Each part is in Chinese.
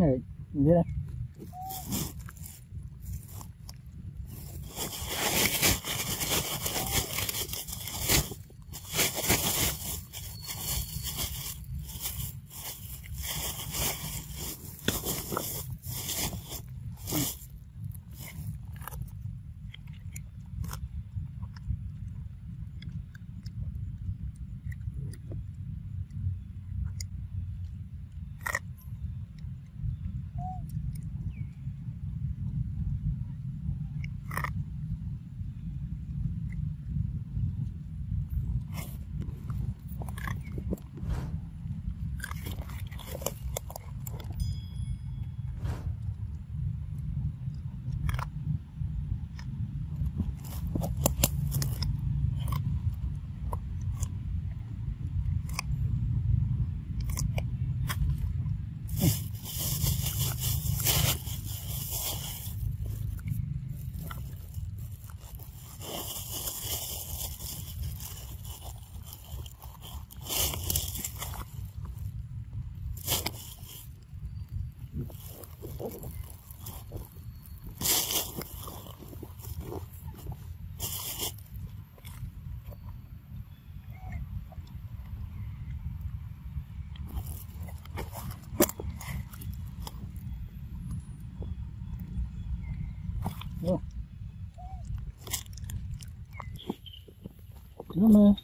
哎，你这。哦，知道吗？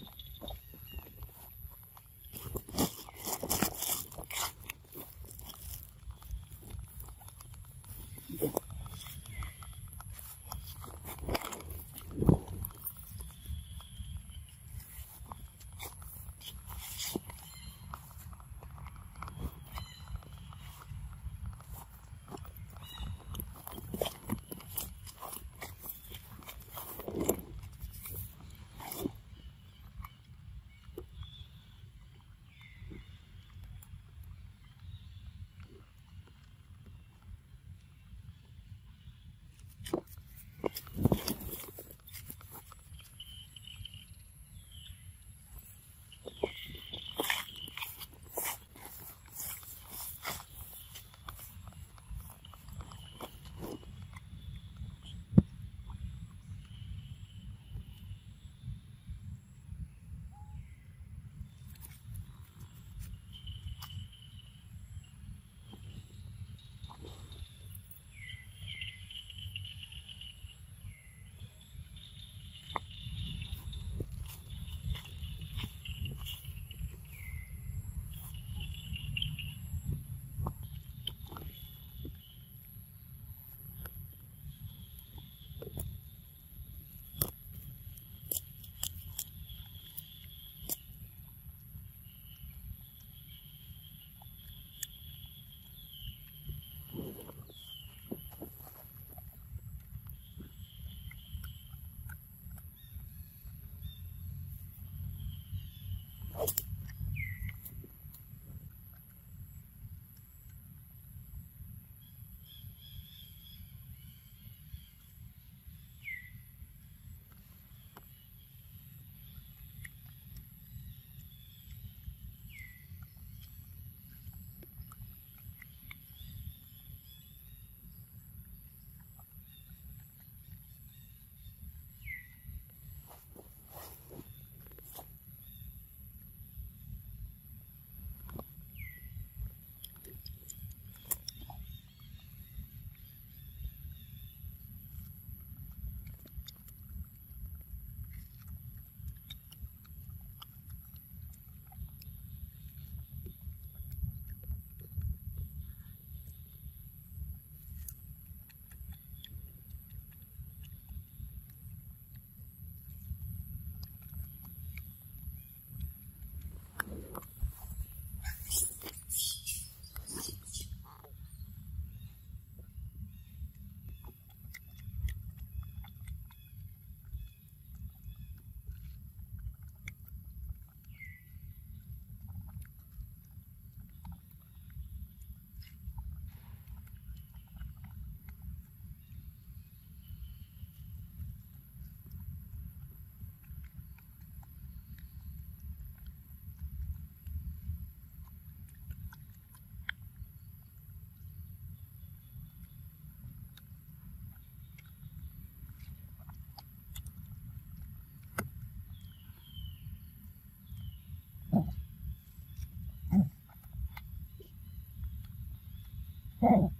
Oh.